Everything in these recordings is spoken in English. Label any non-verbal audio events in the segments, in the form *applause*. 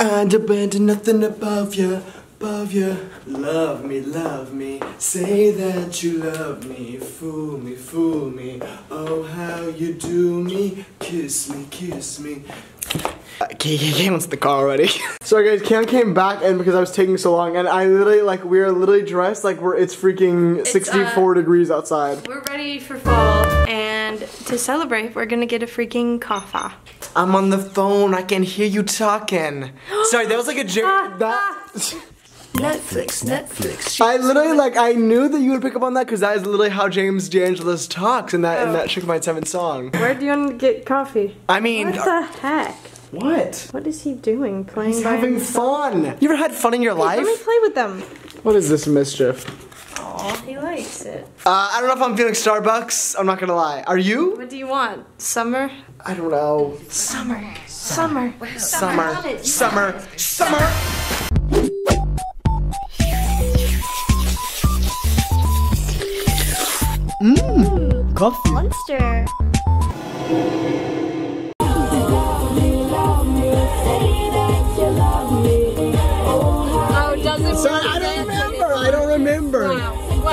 And abandon nothing above you, above you. Love me, love me. Say that you love me. Fool me, fool me. Oh, how you do me. Kiss me, kiss me. Uh, Cam wants the car already. *laughs* Sorry guys, Cam came back and because I was taking so long and I literally like we are literally dressed like we're it's freaking It's, 64 uh, degrees outside. We're ready for fall, and to celebrate, we're gonna get a freaking coffee. I'm on the phone. I can hear you talking. *gasps* Sorry, that was like a joke. Ah, that. *laughs* Netflix, Netflix. I literally like I knew that you would pick up on that because that is literally how James D'Angelo's talks in that in Oh. that Chick My Seven song. Where do you want to get coffee? I mean, What the heck? What? What is he doing? Playing He's by having himself? fun. You ever had fun in your life? Let me play with them. What is this mischief? Aw, he likes it. Uh, I don't know if I'm feeling Starbucks. I'm not gonna lie. Are you? What do you want? Summer? I don't know. Summer. Summer. Summer. Summer. Summer. Mmm. Coffee. Monster.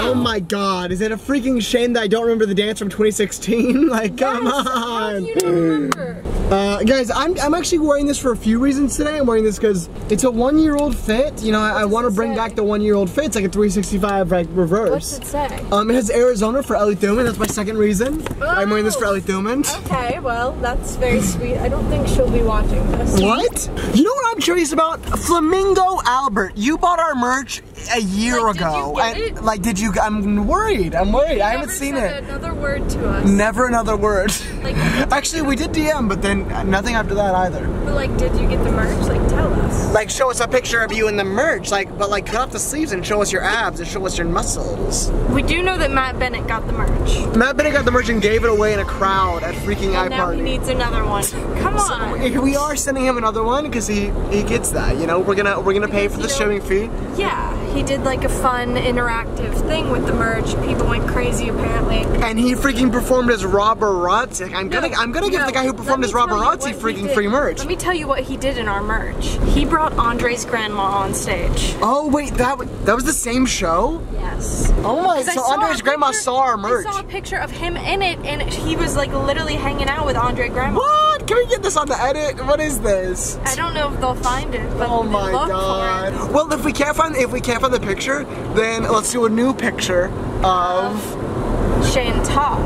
Oh my god, is it a freaking shame that I don't remember the dance from 2016? *laughs* Like, come How do on. you remember? Uh, guys, I'm, I'm actually wearing this for a few reasons today. I'm wearing this because it's a one year old fit. You know, I, I want to bring say? back the one year old fit. It's like a 365 like reverse. What's it say? Um, it has Arizona for Ellie Thumann. That's my second reason. I'm wearing this for Ellie Thumann. Okay, well, that's very sweet. I don't think she'll be watching this. What? You know what I'm curious about? Flamingo Albert. You bought our merch a year Like, you ago. get and it? like, did you? I'm worried. I'm worried. I haven't seen it. Another word to us. Never another word. Like- *laughs* Actually, we did DM, but then uh, nothing after that either. But like, did you get the merch? Like, tell us. Like, show us a picture of you in the merch, like, but like, cut off the sleeves and show us your abs and show us your muscles. We do know that Matt Bennett got the merch. Matt Bennett got the merch and gave it away in a crowd at freaking And now he needs another one. Come on. If we are sending him another one because he he gets that. You know, we're gonna we're gonna pay for the Because, you know- shipping fee. Yeah, he did like a fun interactive thing with the merch. People went crazy apparently. And he freaking performed as Robarazzi. I'm gonna I'm gonna give no, the guy who performed as Robarazzi freaking free merch. Let me tell you what he did in our merch. He brought Andre's grandma on stage. Oh wait, that that was the same show? Yes. Oh my, So Andre's grandma picture- saw our merch. I saw a picture of him in it, and he was like literally hanging out with Andre grandma. What? Can we get this on the edit? What is this? I don't know if they'll find it, but Oh my god. Well, if we can't find if we can't find the picture, then let's do a new picture of Shane Top.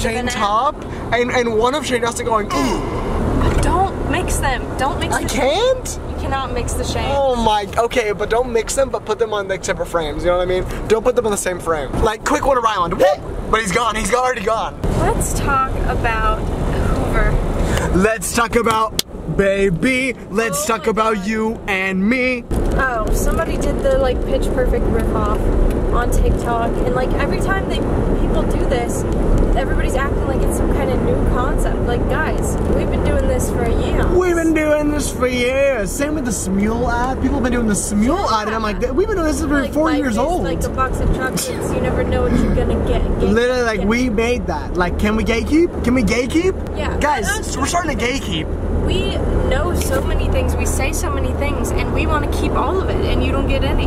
Shane. Top and and one of Shane Dustin going, *gasps* ooh, Don't mix them. Don't mix I can't. You cannot mix the Shane. Oh my, okay, but don't mix them, but put them on like separate frames. You know what I mean? Don't put them on the same frame. Like quick one around, but he's gone. He's already gone. Let's talk about. Let's talk about baby. Let's Oh talk about you and me. Oh, somebody did the like pitch perfect riff off on TikTok, and like every time they people do this, everybody's acting like it's some kind of new concept. Like, guys, we've been doing this for a year. We've been doing this for years. Same with the Smule ad. People have been doing the Smule ad, and I'm like, we've been doing this for Like, four years is old. Like a box of chocolates, you never know what you're gonna get. Get- Literally, we made that. Like, can we gatekeep? Can we gatekeep? Yeah. Guys, Us- we're starting to gatekeep. We know so many things, we say so many things, and we want to keep all of it, and you don't get any.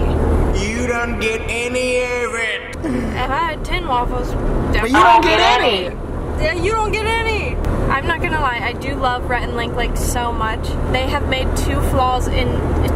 You don't get any of it. If I had 10 waffles, But you don't get any. Yeah, you don't get any. I'm not gonna lie, I do love Rhett and Link like so much. They have made two flaws in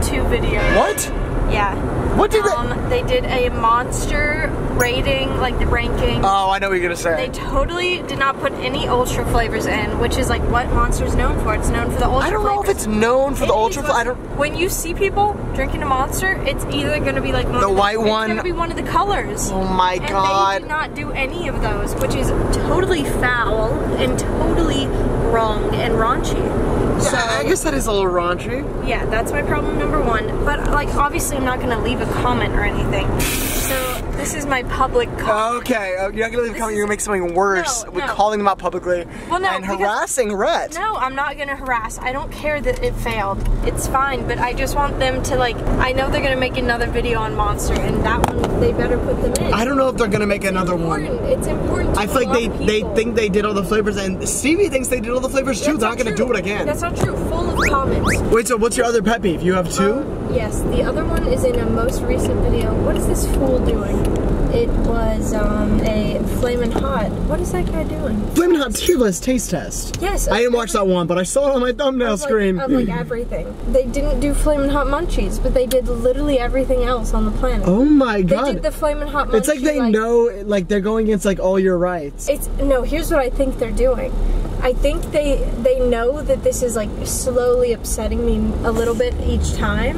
two videos. What? Yeah. What did they? Um, they did a monster rating, like the ranking. Oh, I know what you're gonna say. They totally did not put any ultra flavors in, which is like what Monster's known for. It's known for the ultra I don't know if it's known for the ultra. fl- I don't. When you see people drinking a monster, it's either gonna be like one The white it's one. gonna be one of the colors. Oh my and god. they did not do any of those, which is totally foul and totally wrong and raunchy. So Yeah, I guess that is a little raunchy. yeah, that's my problem number one. But like, obviously, I'm not gonna leave a comment or anything. So this is my public comment. Okay, uh, you're not gonna leave a comment. You're gonna make something worse No, with no. calling them out publicly Well, no, and harassing Rhett. No, I'm not gonna harass. I don't care that it failed. It's fine, but I just want them to like. I know they're gonna make another video on Monster, and that one they better put them in. I don't know if they're gonna make another one. It's important. To I feel like they they think they did all the flavors, and Stevie thinks they did all the flavors too. That's They're not not gonna do it again. That's not true. Full of comments. Wait, so what's your other pet peeve? You have two? Um, yes, the other one is in a most recent video. What is this fool doing? It was um, a flamin' hot. What is that guy doing? Flamin' Hot tier list taste test. Yes. I didn't watch that one, but I saw it on my thumbnail of like, screen. of like *laughs* everything. They didn't do flamin' hot munchies, but they did literally everything else on the planet. oh my god. they did the flamin' hot munchie. it's like they know, like they're going against like all your rights. It's no. Here's what I think they're doing. I think they they know that this is like slowly upsetting me a little bit each time,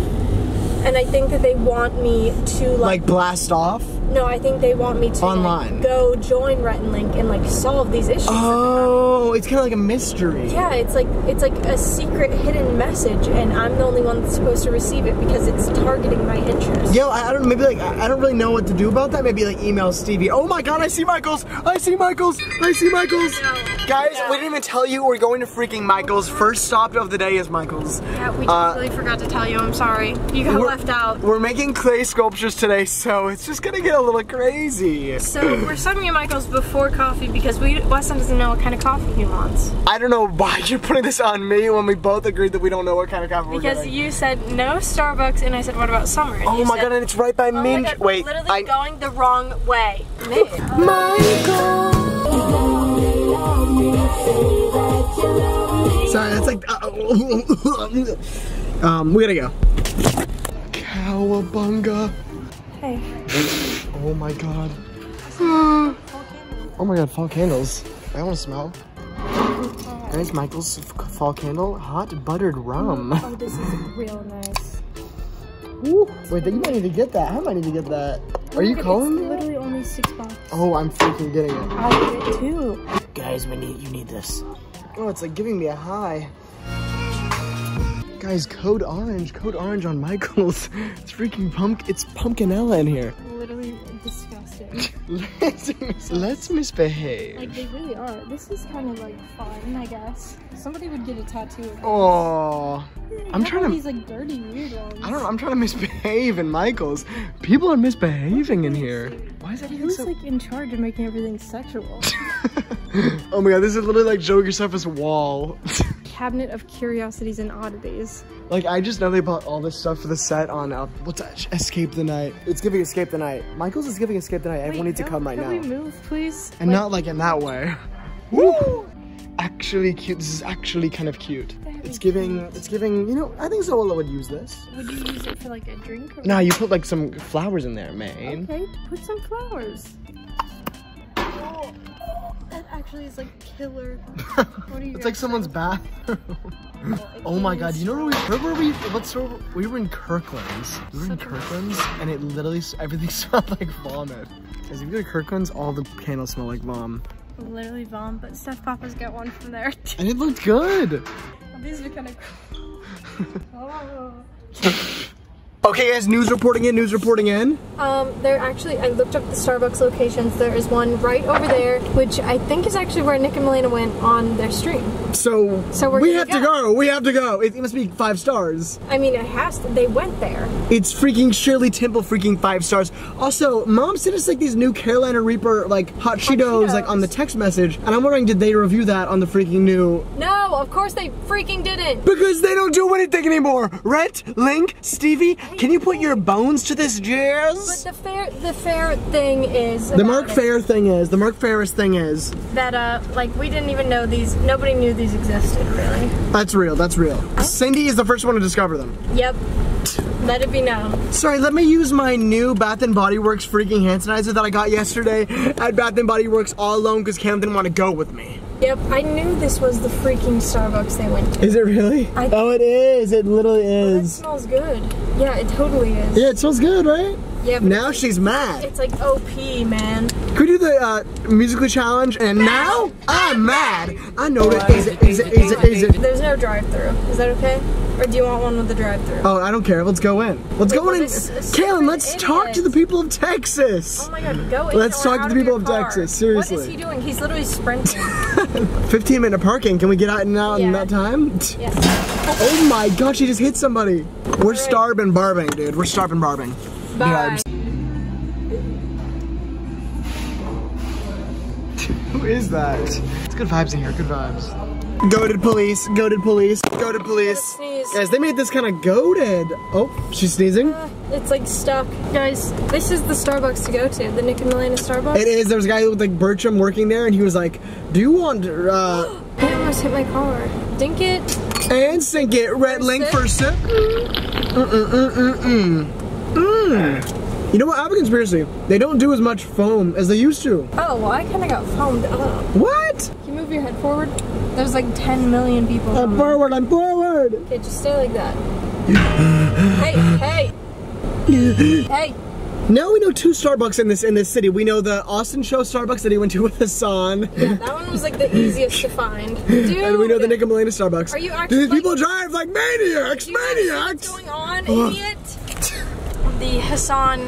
and I think that they want me to like. Like blast off. No, I think they want me to like, Online. go join Rhett and Link and like solve these issues. Oh, it's kind of like a mystery. Yeah, it's like it's like a secret hidden message, and I'm the only one that's supposed to receive it because it's targeting my interest. Yo, I, I don't maybe like I I don't really know what to do about that. Maybe like email Stevie. Oh my god, I see Michaels. I see Michaels. I see Michaels. No. Guys, No. we didn't even tell you we're going to freaking Michaels. First stop of the day is Michaels. Yeah, we Uh, totally forgot to tell you. I'm sorry. You got left out. We're making clay sculptures today, so it's just gonna get a little crazy. So we're stopping at Michael's before coffee because we Weston doesn't know what kind of coffee he wants. I don't know why *laughs* you're putting this on me when we both agreed that we don't know what kind of coffee we're Because you said no Starbucks, and I said, what about summer? And Oh you my said, god, and it's right by Oh my Min. We're Wait, literally I. going the wrong way. Man. Sorry, that's like. *laughs* um, we gotta go. Cowabunga. Hey. Oh my god. Hmm. oh my god, fall candles. I want to smell. There's Michael's fall candle. Hot buttered rum. Oh, this is real nice. Ooh, wait, you might need to get that. I might need to get that. Oh, Are you calling It's me? literally only six bucks. Oh, I'm freaking getting it. I'll get it too. Guys, we need you need this. Oh, it's like giving me a high. Guys, code orange, code orange on Michaels. *laughs* It's freaking pump. It's pumpkinella in here. Let's, mis- let's misbehave. like they really are. This is kind of like fun, I guess. Somebody would get a tattoo. Of Oh, I'm trying to. These like dirty weird ones. I don't. Know. I'm trying to misbehave in Michaels. People are misbehaving in here. Why is everything Who's so? like in charge of making everything sexual? *laughs* oh my god, this is literally like Joey Graceffa's wall. *laughs* Cabinet of curiosities and oddities. like I just know they bought all this stuff for the set on uh, what's that? Escape the Night. It's giving Escape the Night. Michaels is giving Escape the Night. Everyone needs to come right can now. we move, please? And not like in that way. *laughs* Woo! Actually cute. This is actually kind of cute. Very It's giving. It's giving. You know, I think Zola would use this. Would you use it for like a drink? Or Nah, you put like some flowers in there, man. Okay, put some flowers. Actually is like killer. *laughs* What are you It's like someone's bathroom. *laughs* oh my god, you know where we where were we? Let's store, we were in Kirkland's. We were in Kirkland's and it literally everything *laughs* smelled like vomit. Because if you go to Kirkland's, all the candles smell like vom. Literally vom, but Steph Pappas got one from there. And it looked good. These are kind of cool. Oh. Okay guys, news reporting in, news reporting in. Um, there actually, I looked up the Starbucks locations. There is one right over there, which I think is actually where Nick and Melina went on their stream. So, So we have to go. go. We have to go. It, it must be five stars. I mean, it has to. They went there. It's freaking Shirley Temple freaking five stars. Also, mom sent us like these new Carolina Reaper like hot Cheetos like on the text message, and I'm wondering did they review that on the freaking new No, of course they freaking didn't. Because they don't do anything anymore. Rhett, Link, Stevie, can you put your bones to this But the fair, the fair thing is The it Fair thing is, the Mark Ferris thing is, that uh, like we didn't even know these. Nobody knew these existed really. that's real, that's real. Cindy is the first one to discover them. Yep. Let it be known. Sorry, let me use my new Bath and Body Works freaking hand sanitizer that I got yesterday at Bath and Body Works all alone because Cam didn't want to go with me. Yep. I knew this was the freaking Starbucks they went to. Is it really? I- oh, it is. It literally It is. smells good. Yeah, it totally is. Yeah, it smells good, right? Yeah, Now she's mad. it's like OP, man. Could we do the uh, musical challenge? And now I'm mad. I know that. Is it? Is it? Is it? Is it? There's no drive-through. Is that okay? Or do you want one with the drive-through? Oh, I don't care. Let's go in. Let's Wait, go in. Kalynn, let's talk to the people of Texas. Oh my god, go in. Let's talk to the people your of. Texas, seriously. What is he doing? He's literally sprinting. *laughs* 15 minute parking. Can we get out and out in that time? yeah. Oh my god, she just hit somebody. We're starving barbing, dude. We're starving barbing. Bye. *laughs* Who is that? It's good vibes in here. Good vibes. Goaded police, goaded police, goaded police. Guys, they made this kind of goaded. Oh, she's sneezing. Uh, It's like stuck. Guys, this is the Starbucks to go to. The Nick and Milena Starbucks. It is. There was a guy with like Bertram working there, and he was like, "Do you want uh, *gasps* I almost hit my car. Dink it. and sink it red First link sip. for sip?" Mm mm mm mm mm. Mm. You know what? I have a conspiracy. They don't do as much foam as they used to. Oh, well, I kind of got foamed up. What? Can you move your head forward? There's like 10 million people. I'm forward. I'm forward. Okay, just stay like that. hey, hey, hey. Now we know two Starbucks in this in this city. We know the Austin Show Starbucks that he went to *laughs* with Hassan. Yeah, that one was like the easiest to find. Dude. *laughs* And we know the Nick and Melena Starbucks. Are you Do actually, these people drive like maniacs? Maniacs! what's going on, Ugh. idiot? The Hassan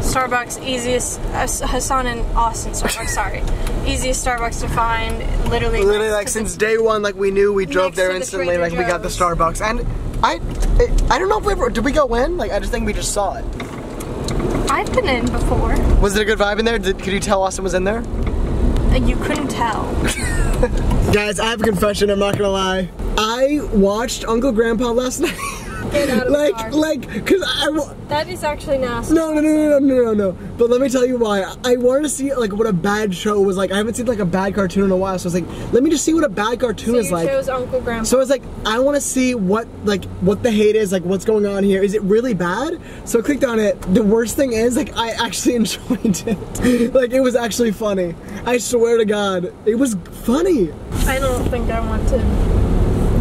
Starbucks easiest uh, Hassan and Austin Starbucks. *laughs* Sorry, easiest Starbucks to find. Literally, Literally, like since the- day one, like we knew we drove there the instantly. Like we got the Starbucks, and I, I don't know if we ever did we go in. Like I just think we just saw it. I've been in before. Was it a good vibe in there? Did, could you tell Austin was in there? and You couldn't tell. *laughs* Guys, I have a confession. I'm not gonna lie. I watched Uncle Grandpa last *laughs* night. Get out of the like, like, cause I. That is actually nasty. No, no, no, no, no, no, no, no. But let me tell you why. I wanted to see like what a bad show was like. I haven't seen like a bad cartoon in a while, so I was like, let me just see what a bad cartoon So is like. chose Uncle Grandpa. So I was like, I want to see what like what the hate is, like what's going on here. Is it really bad? So I clicked on it. The worst thing is like I actually *laughs* enjoyed it. like it was actually funny. I swear to God, it was funny. I don't think I want to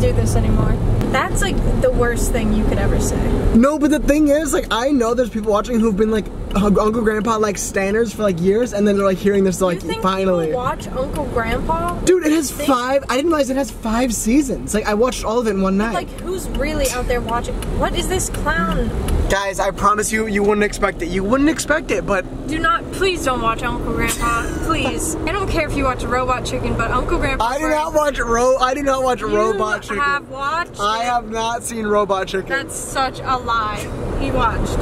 do this anymore. That's like the worst thing you could ever say. No, but the thing is, like I know there's people watching who've been like Uncle Grandpa like stanners for like years, and then they're like hearing this like finally. watch Uncle Grandpa? Dude, it has five. I didn't realize it has five seasons. Like I watched all of it in one night. Like, who's really out there watching? What is this clown? Guys, I promise you, you wouldn't expect it. You wouldn't expect it, but Do not, please don't watch Uncle Grandpa. Please. I don't care if you watch Robot Chicken, but Uncle Grandpa. I do not watch ro. I do not watch You Robot Chicken. have watched. I have not seen Robot Chicken. That's such a lie. He watched.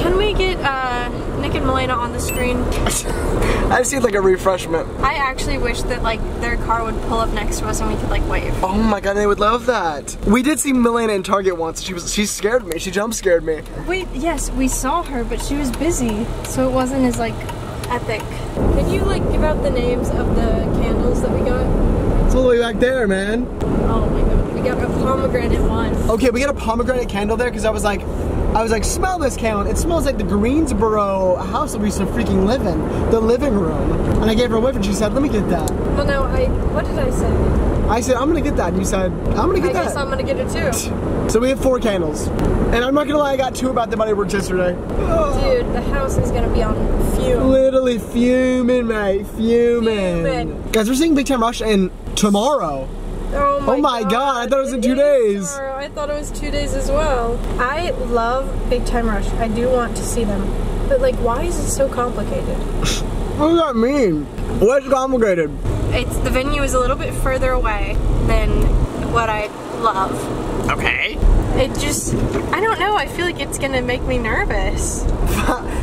Can we get uh, Nick and Melena on the screen? *laughs* I just need like a refreshment. I actually wish that like their car would pull up next to us and we could like wave. Oh my god, they would love that. We did see Milena in Target once. She was she scared me. She jump scared me. Wait, yes, we saw her, but she was busy, so it wasn't as like epic. Can you like give out the names of the candles that we got? It's all the way back there, man. Oh my god, we got a pomegranate one. Okay, we got a pomegranate candle there because I was like, I was like, smell this candle. It smells like the Greensboro house that we used to freaking live in, the living room. And I gave her a whiff and she said, let me get that. Well, no, I. What did I say? I said, I'm gonna get that. And you said, I'm gonna get guess that. I'm gonna get it too. *laughs* So we have four candles. And I'm not gonna lie, I got two Bath and Body Works yesterday. Dude, the house is gonna be on fume. Literally fuming, mate. Fuming. Fuming. Guys, we're seeing Big Time Rush and tomorrow. Oh, oh my, Oh my God, I thought it was in two days. tomorrow. I thought it was two days as well. I love Big Time Rush. I do want to see them. But like, why is it so complicated? *laughs* What does that mean? What's complicated? It's the venue is a little bit further away than what I love. Okay. It just, I don't know. I feel like it's gonna make me nervous *laughs*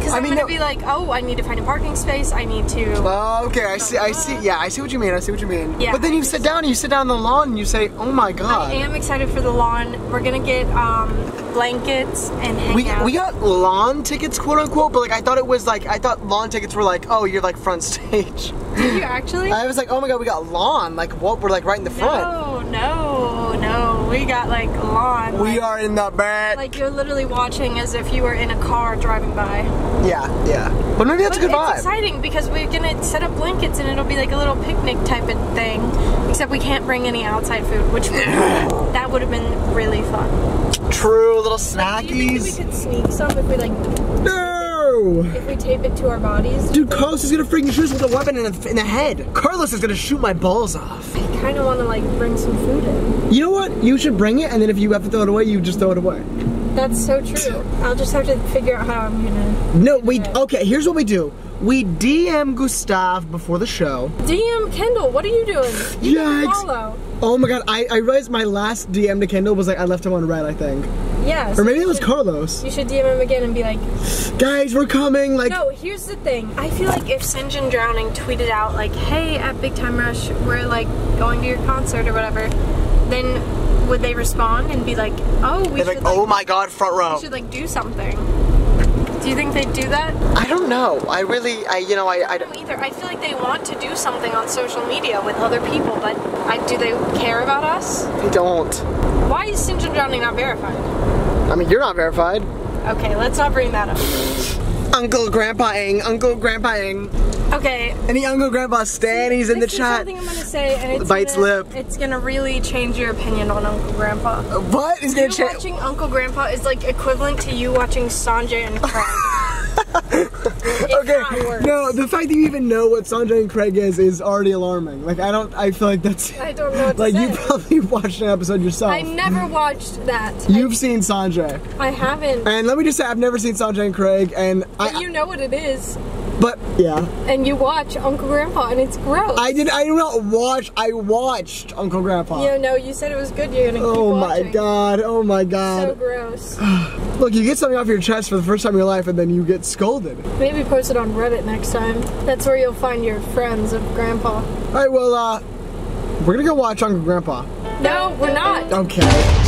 because I I'm mean, gonna no- be like, oh, I need to find a parking space. I need to. Oh, okay, I see, I see, yeah, I see what you mean, I see what you mean. Yeah, but then you sit down and you sit down on the lawn and you say, oh my god. I am excited for the lawn. We're gonna get um, blankets and hang we, out. we got lawn tickets, quote unquote, but like I thought it was like, I thought lawn tickets were like, oh, you're like front *laughs* stage. Did you actually? I was like, oh my god, we got lawn, like what, we're like right in the front. No, no. We got like lawn. We like, are in the back. Like you're literally watching as if you were in a car driving by. yeah, yeah. But maybe that's But a good it's vibe. exciting because we're gonna set up blankets and it'll be like a little picnic type of thing. Except we can't bring any outside food, which would, *laughs* that would have been really fun. True, little Do you think we could sneak some if we like No! if we tape it to our bodies? Dude, Carlos is gonna freaking shoot us with a weapon in the, in the head. Carlos is gonna shoot my balls off. I kind of want to like bring some food in. You know what? You should bring it, and then if you have to throw it away, you just throw it away. That's so true. I'll just have to figure out how I'm gonna. No, we okay. Here's what we do. We DM Gustav before the show. DM Kendall, what are you doing? You Yikes. never follow. Oh my god, I, I realized my last DM to Kendall was like I left him on red, I think. Yeah. Or so maybe it was should- Carlos. You should DM him again and be like, Guys, we're coming. Like, No, here's the thing. I feel like if Sinjin Drowning tweeted out like, "Hey, at Big Time Rush, we're like going to your concert or whatever," then would they respond and be like, "Oh, we they're should like, like, oh my god, front row. we should like do something." Do you think they'd do that? I don't know. I really, I, you know, I, I I don't either. I feel like they want to do something on social media with other people, but I, do they care about us? They don't. Why is Sinjin Drowning not verified? I mean, you're not verified. Okay, let's not bring that up. Uncle Grandpa Ing, Uncle Grandpa Ing. Okay, Any Uncle Grandpa Stanny's in the chat. something I'm gonna say, and it's Bites gonna, lip. It's gonna really change your opinion on Uncle Grandpa. What is gonna change? watching Uncle Grandpa is like equivalent to you watching Sanjay and Craig. *laughs* Okay, no, the fact that you even know what Sanjay and Craig is is already alarming. Like, I don't, I feel like that's, I don't know what to like, you probably *laughs* watched an episode yourself. I never watched that. You've seen Sanjay. I, I haven't. And let me just say, I've never seen Sanjay and Craig, and But I, you know what it is, but, yeah. and you watch Uncle Grandpa, and it's gross. I did, I did not watch, I watched Uncle Grandpa. You know, you said it was good. You're gonna keep Oh my god, oh my god! So god. gross. *sighs* Look, you get something off your chest for the first time in your life and then you get scolded. Maybe post it on Reddit next time. That's where you'll find your friends of Grandpa. Alright, well, uh, we're gonna go watch Uncle Grandpa. No, we're not. Okay.